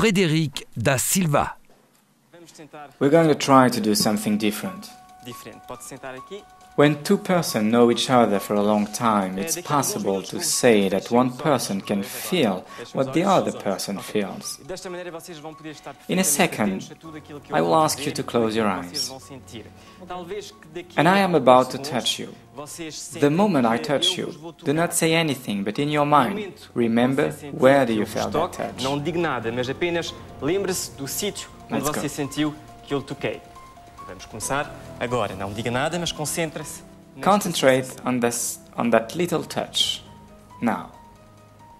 Frédéric da Silva. We're going to try to do something different. Diferente. Pode sentar aqui. When two persons know each other for a long time, it's possible to say that one person can feel what the other person feels. Desta maneira vocês vão poder estar In a second, atentos a tudo aquilo que eu I will ask you to close your eyes. vão sentir. Talvez que daqui And I am about to touch you. The moment I touch you, do not say anything, but in your mind, remember where do you feel that touch. Não digo nada, mas apenas lembre-se do sítio onde Let's go. Vamos começar agora. Não diga nada, mas concentre-se. Concentrate on this on that little touch. Now,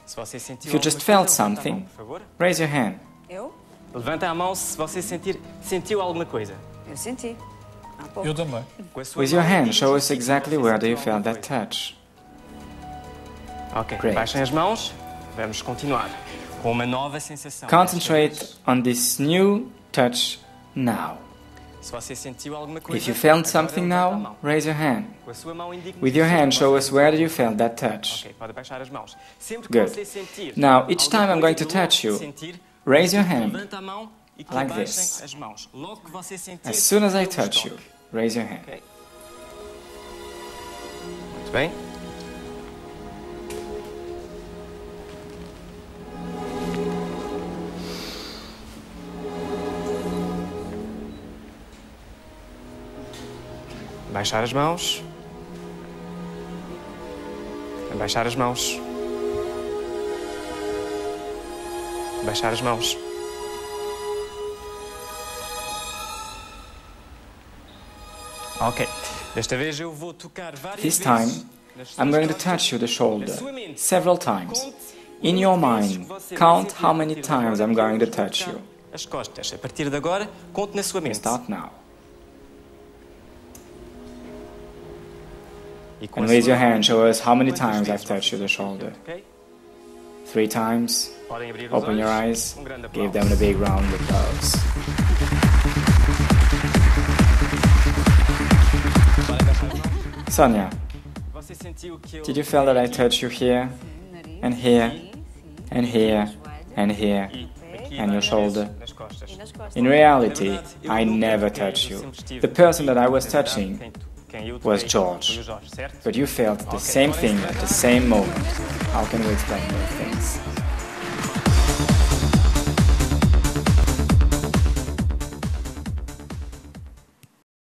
Se você sentiu If you just alguma felt coisa, levanta a something- mão, por favor. raise your hand. Eu? Levanta a mão se você sentir, sentiu alguma coisa. Eu senti. Pouco. Eu também. Com a sua With your mão, hand, show us exactly você where do you alguma that touch. Ok, Great. baixem as mãos. Vamos continuar com uma nova sensação. Concentrate on this new touch now. If you felt something now, raise your hand. Com a sua mão, indique-nos With your hand, show us where you felt that touch. Ok, pode baixar as mãos. Sempre que Good. Now, each time I'm going to touch you, Raise your hand. levanta a mão que Like this. as mãos. Logo que você sentir, As soon as I um touch you, raise your hand. Muito bem. Baixar as mãos. Baixar as mãos. Baixar as mãos. Ok. Desta vez eu vou tocar várias This time, I'm going to touch you the shoulder several times. In your mind, count how many times I'm going to touch you. As costas. A partir de agora, conte na sua mente. Start now. And raise your hand, show us how many times I've touched você you the shoulder. Three times. Podem abrir os Open your eyes. Give them a big round of applause. Podem baixar as mãos. Sonia, Você sentiu que eu did you feel that I touched you here, and here, and here, and here? And your shoulder. vezes nas costas. Nas costas. In reality, I never touched you. The person that I was touching Quem tu- quem eu was George. foi o Jorge, certo? But you felt the same thing at the same moment. How can we explain those things?